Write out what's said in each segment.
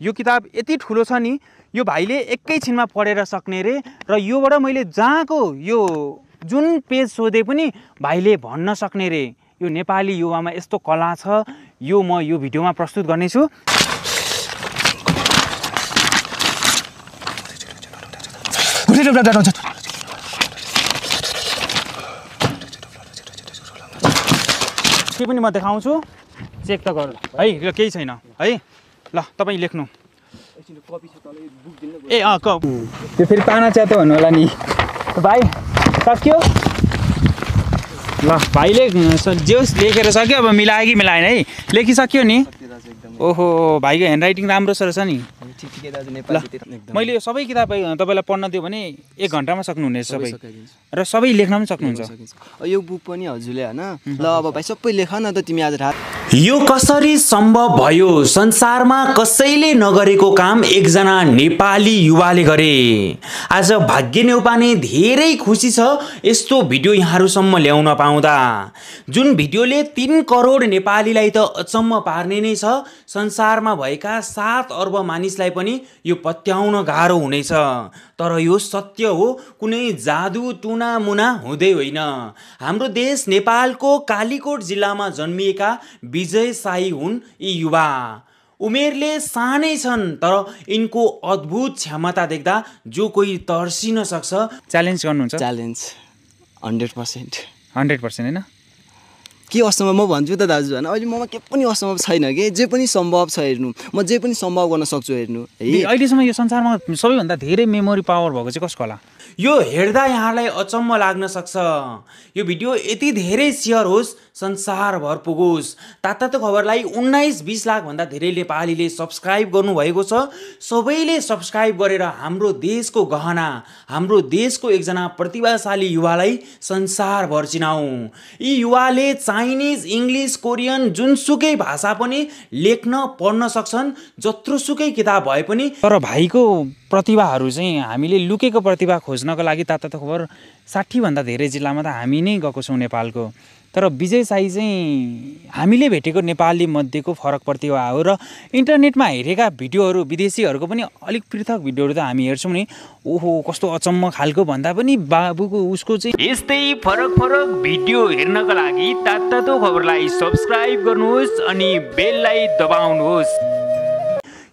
यो किताब यति ठुलो छ नि यो भाइले एकैछिनमा पढेर सक्ने रे र योबाट मैले जहाँको यो जुन पेज सोधे पनि भाइले भन्न सक्ने रे यो नेपाली युवामा यस्तो कला छ यो म यो भिडियोमा प्रस्तुत गर्नेछु। के पनि म देखाउँछु चेक त गर। है केही छैन। है? ल तपाईँ लेख्नु। ए अँ त्यो फेरि पाना च्यातो भन्नु होला नि। भाइ सक्यो? ल भाइले स- जे होस् लेखेर सक्यो अब मिलायो कि मिलाएन है? लेखिसक्यो नि। ओहो भाइको ह्यान्ड राइटिङ राम्रो छ रहेछ नि। मैले यो सबै किताब तपाईँलाई पढ्न दियो भने एक घन्टामा सक्नुहुनेछ सबै। र सबै लेख्न पनि सक्नुहुन्छ। यो बुक पनि हजुरले होइन? ल अब भाइ सबै लेख न त तिमी आज रात यो कसरी सम्भव भयो? संसारमा कसैले नगरेको काम एकजना नेपाली युवाले गरे। आज भाग्य नेउपाने धेरै खुसी छ यस्तो भिडियो यहाँहरूसम्म ल्याउन पाउँदा। जुन भिडियोले तिन करोड नेपालीलाई त अचम्म पार्ने नै छ संसारमा भएका सात अर्ब मानिसलाई पनि यो पत्याउन गाह्रो हुनेछ। तर यो सत्य हो कुनै जादु टुना मुना हुँदै होइन। हाम्रो देश नेपालको कालीकोट जिल्लामा जन्मिएका विजय साई हुन् यी युवा। उमेरले सानै छन् तर यिनको अद्भुत क्षमता देख्दा जो कोही तर्सिन सक्छ। च्यालेन्ज गर्नुहुन्छ? Challenge hundred percent hundred percent होइन? के असम्भव? म भन्छु त दाजु होइन अहिले ममा के पनि असम्भव छैन कि? जे पनि सम्भव छ हेर्नु। म जे पनि सम्भव गर्न सक्छु हेर्नु। है? अहिलेसम्म यो संसारमा सबैभन्दा धेरै मेमोरी पावर भएको चाहिँ कसको होला? यो हेर्दा यहाँलाई अचम्म लाग्न सक्छ। यो भिडियो यति धेरै सेयर होस् संसारभर पुगोस्। तात्तातो खबरलाई उन्नाइस बिस लाखभन्दा धेरै नेपालीले सब्सक्राइब गर्नुभएको छ। सबैले सब्सक्राइब गरेर हाम्रो देशको गहना हाम्रो देशको एकजना प्रतिभाशाली युवालाई संसारभर चिनाऊ यी युवाले चाइनिज इङ्ग्लिस कोरियन जुनसुकै भाषा पनि लेख्न पढ्न सक्छन् जत्रोसुकै किताब भए पनि। तर भाइको प्रतिभाहरू चाहिँ हामीले लुकेको प्रतिभा खोज्नको लागि तातो खबर साठीभन्दा धेरै जिल्लामा त हामी नै गएको छौँ नेपालको। तर विजय साई चाहिँ हामीले भेटेको नेपाली मध्येको फरक प्रतिभा हो र इन्टरनेटमा हेरेका भिडियोहरू विदेशीहरूको पनि अलिक पृथक भिडियोहरू त हामी हेर्छौँ नि। ओहो कस्तो अचम्म खालको भन्दा पनि बाबुको उसको चाहिँ यस्तै फरक फरक भिडियो हेर्नका लागि तात्तातो खबरलाई सब्सक्राइब गर्नुहोस् अनि बेललाई दबाउनुहोस्।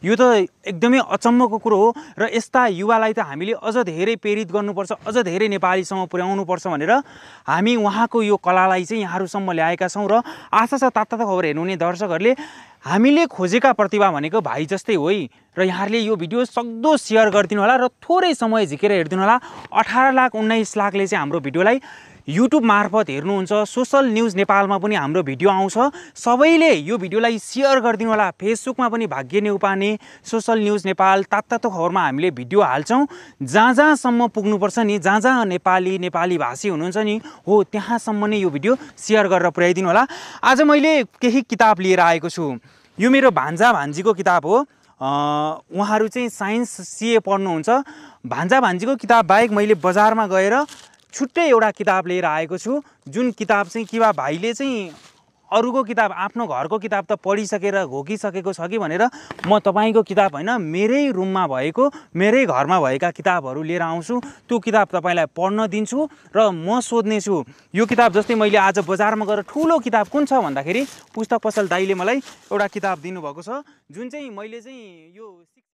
यो त एकदमै अचम्मको कुरो हो र यस्ता युवालाई त हामीले अझ धेरै प्रेरित गर्नुपर्छ अझ धेरै नेपालीसम्म पुर्याउनुपर्छ भनेर हामी उहाँको यो कलालाई चाहिँ यहाँहरूसम्म ल्याएका छौँ र आशा छ तात्ता खबर हेर्नुहुने दर्शकहरूले हामीले खोजेका प्रतिभा भनेको भाइ जस्तै हो है र यहाँहरूले यो भिडियो सक्दो सेयर गरिदिनु होला र थोरै समय झिकेर हेरिदिनु होला। अठार लाख उन्नाइस लाखले चाहिँ हाम्रो भिडियोलाई युट्युब मार्फत हेर्नुहुन्छ सोसल न्युज नेपालमा पनि हाम्रो भिडियो आउँछ। सबैले यो भिडियोलाई सेयर गरिदिनु होला। फेसबुकमा पनि भाग्य नेउपाने सोसल न्युज नेपाल तात्तातो खबरमा हामीले भिडियो हाल्छौँ। जहाँ जहाँसम्म पुग्नुपर्छ नि जहाँ जहाँ नेपाली नेपाली भाषी हुनुहुन्छ नि हो त्यहाँसम्म नै यो भिडियो सेयर गरेर पुर्याइदिनु होला। आज मैले केही किताब लिएर आएको छु। यो मेरो भान्जा भान्जीको किताब हो। उहाँहरू चाहिँ साइन्स सिए पढ्नुहुन्छ। भान्जा भान्जीको किताब बाहेक मैले बजारमा गएर छुट्टै एउटा किताब लिएर आएको छु। जुन किताब चाहिँ कि बा भाइले चाहिँ अरूको किताब आफ्नो घरको किताब त पढिसकेर घोकिसकेको छ कि भनेर म तपाईँको किताब होइन मेरै रुममा भएको मेरै घरमा भएका किताबहरू लिएर आउँछु। त्यो किताब तपाईँलाई पढ्न दिन्छु र म सोध्नेछु यो किताब जस्तै मैले आज बजारमा गएर ठुलो किताब कुन छ भन्दाखेरि पुस्तक पसल दाईले मलाई एउटा किताब दिनुभएको छ। जुन चाहिँ मैले चाहिँ यो